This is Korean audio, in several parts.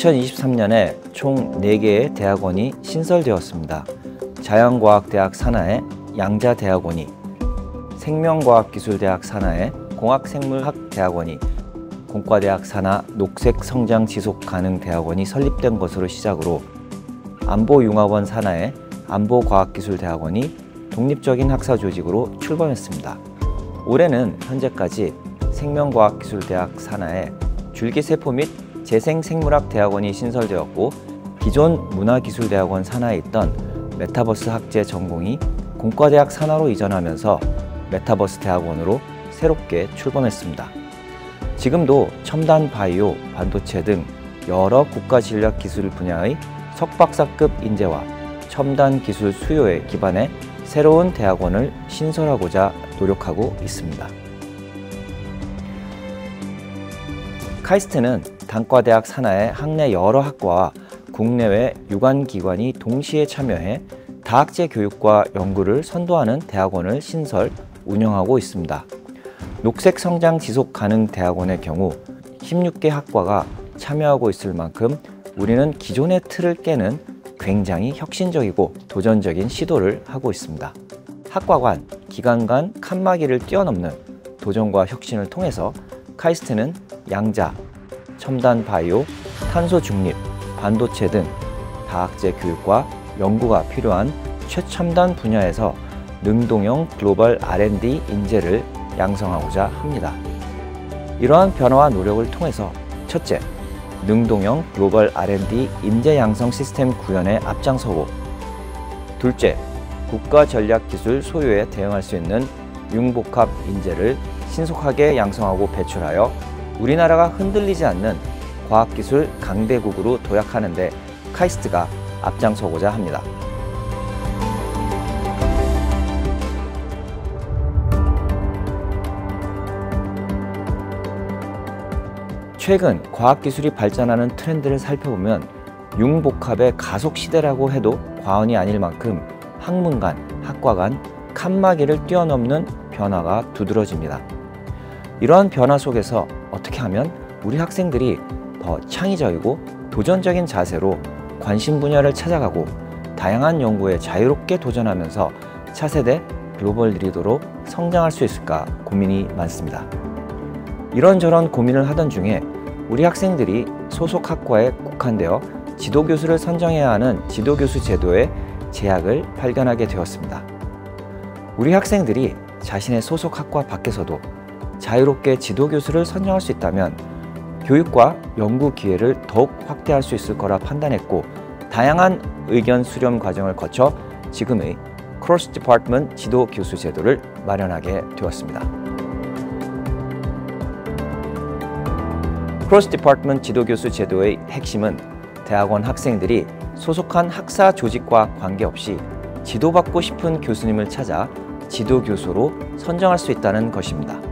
2023년에 총 4개의 대학원이 신설되었습니다. 자연과학대학 산하의 양자대학원이, 생명과학기술대학 산하의 공학생물학대학원이, 공과대학 산하 녹색성장지속가능대학원이 설립된 것으로 시작으로 안보융합원 산하의 안보과학기술대학원이 독립적인 학사 조직으로 출범했습니다. 올해는 현재까지 생명과학기술대학 산하의 줄기세포 및 재생생물학대학원이 신설되었고 기존 문화기술대학원 산하에 있던 메타버스 학제 전공이 공과대학 산하로 이전하면서 메타버스 대학원으로 새롭게 출범했습니다. 지금도 첨단 바이오, 반도체 등 여러 국가 전략 기술 분야의 석박사급 인재와 첨단 기술 수요에 기반해 새로운 대학원을 신설하고자 노력하고 있습니다. 카이스트는 단과대학 산하의 학내 여러 학과와 국내외 유관기관이 동시에 참여해 다학제 교육과 연구를 선도하는 대학원을 신설, 운영하고 있습니다. 녹색 성장 지속 가능 대학원의 경우 16개 학과가 참여하고 있을 만큼 우리는 기존의 틀을 깨는 굉장히 혁신적이고 도전적인 시도를 하고 있습니다. 학과 간, 기관 간 칸막이를 뛰어넘는 도전과 혁신을 통해서 카이스트는 양자, 첨단 바이오, 탄소 중립, 반도체 등 다학제 교육과 연구가 필요한 최첨단 분야에서 능동형 글로벌 R&D 인재를 양성하고자 합니다. 이러한 변화와 노력을 통해서 첫째, 능동형 글로벌 R&D 인재 양성 시스템 구현에 앞장서고 둘째, 국가 전략 기술 소요에 대응할 수 있는 융복합 인재를 신속하게 양성하고 배출하여 우리나라가 흔들리지 않는 과학기술 강대국으로 도약하는 데 카이스트가 앞장서고자 합니다. 최근 과학기술이 발전하는 트렌드를 살펴보면 융복합의 가속 시대라고 해도 과언이 아닐 만큼 학문 간, 학과 간 칸막이를 뛰어넘는 변화가 두드러집니다. 이러한 변화 속에서 어떻게 하면 우리 학생들이 더 창의적이고 도전적인 자세로 관심 분야를 찾아가고 다양한 연구에 자유롭게 도전하면서 차세대 글로벌 리더로 성장할 수 있을까 고민이 많습니다. 이런저런 고민을 하던 중에 우리 학생들이 소속 학과에 국한되어 지도교수를 선정해야 하는 지도교수 제도의 제약을 발견하게 되었습니다. 우리 학생들이 자신의 소속 학과 밖에서도 자유롭게 지도교수를 선정할 수 있다면 교육과 연구 기회를 더욱 확대할 수 있을 거라 판단했고 다양한 의견 수렴 과정을 거쳐 지금의 cross department 지도 교수 제도를 마련하게 되었습니다. cross department 지도 교수 제도의 핵심은 대학원 학생들이 소속한 학사 조직과 관계없이 지도받고 싶은 교수님을 찾아 지도 교수로 선정할 수 있다는 것입니다.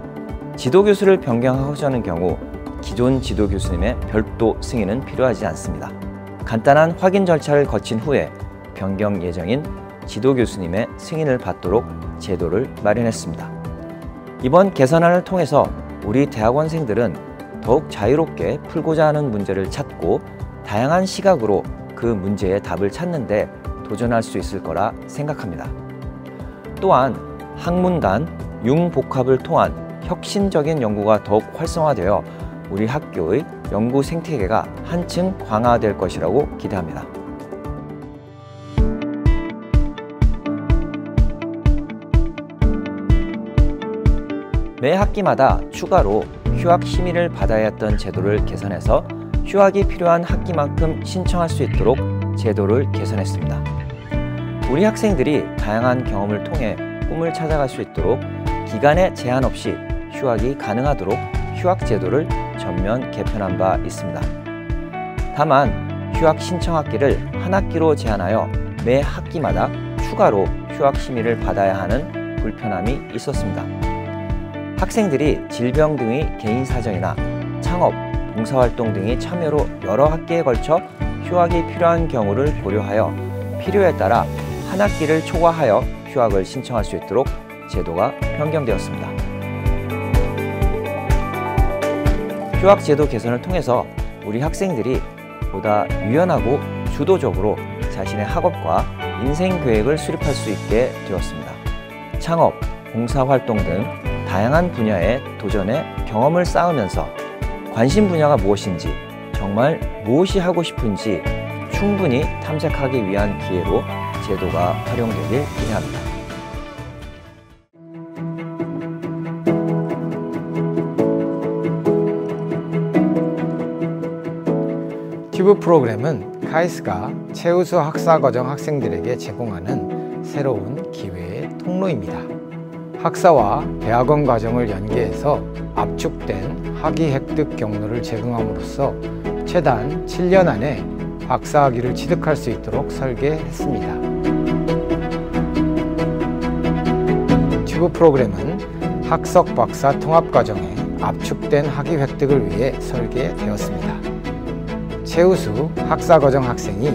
지도 교수를 변경하고자 하는 경우 기존 지도 교수님의 별도 승인은 필요하지 않습니다. 간단한 확인 절차를 거친 후에 변경 예정인 지도 교수님의 승인을 받도록 제도를 마련했습니다. 이번 개선안을 통해서 우리 대학원생들은 더욱 자유롭게 풀고자 하는 문제를 찾고 다양한 시각으로 그 문제의 답을 찾는데 도전할 수 있을 거라 생각합니다. 또한 학문 간 융복합을 통한 혁신적인 연구가 더욱 활성화되어 우리 학교의 연구 생태계가 한층 강화될 것이라고 기대합니다. 매 학기마다 추가로 휴학 심의를 받아야 했던 제도를 개선해서 휴학이 필요한 학기만큼 신청할 수 있도록 제도를 개선했습니다. 우리 학생들이 다양한 경험을 통해 꿈을 찾아갈 수 있도록 기간에 제한 없이 휴학이 가능하도록 휴학 제도를 전면 개편한 바 있습니다. 다만 휴학 신청 학기를 한 학기로 제한하여 매 학기마다 추가로 휴학 심의를 받아야 하는 불편함이 있었습니다. 학생들이 질병 등의 개인 사정이나 창업, 봉사활동 등의 참여로 여러 학기에 걸쳐 휴학이 필요한 경우를 고려하여 필요에 따라 한 학기를 초과하여 휴학을 신청할 수 있도록 제도가 변경되었습니다. 휴학 제도 개선을 통해서 우리 학생들이 보다 유연하고 주도적으로 자신의 학업과 인생 계획을 수립할 수 있게 되었습니다. 창업, 봉사활동 등 다양한 분야의 도전에 경험을 쌓으면서 관심 분야가 무엇인지 정말 무엇이 하고 싶은지 충분히 탐색하기 위한 기회로 제도가 활용되길 기대합니다. 튜브 프로그램은 카이스가 최우수 학사과정 학생들에게 제공하는 새로운 기회의 통로입니다. 학사와 대학원 과정을 연계해서 압축된 학위 획득 경로를 제공함으로써 최단 7년 안에 박사 학위를 취득할 수 있도록 설계했습니다. 튜브 프로그램은 학석 박사 통합 과정에 압축된 학위 획득을 위해 설계되었습니다. 최우수 학사과정 학생이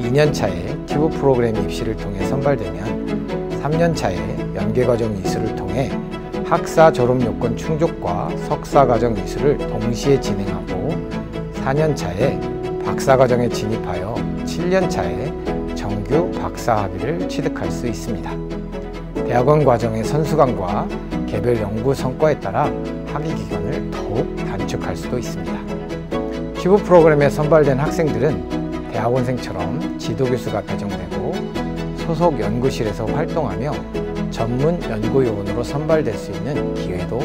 2년차에 튜브 프로그램 입시를 통해 선발되면 3년차에 연계과정 이수를 통해 학사 졸업 요건 충족과 석사과정 이수를 동시에 진행하고 4년차에 박사과정에 진입하여 7년차에 정규 박사 학위를 취득할 수 있습니다. 대학원 과정의 선수강과 개별 연구 성과에 따라 학위 기간을 더욱 단축할 수도 있습니다. 튜브 프로그램에 선발된 학생들은 대학원생처럼 지도교수가 배정되고 소속 연구실에서 활동하며 전문 연구요원으로 선발될 수 있는 기회도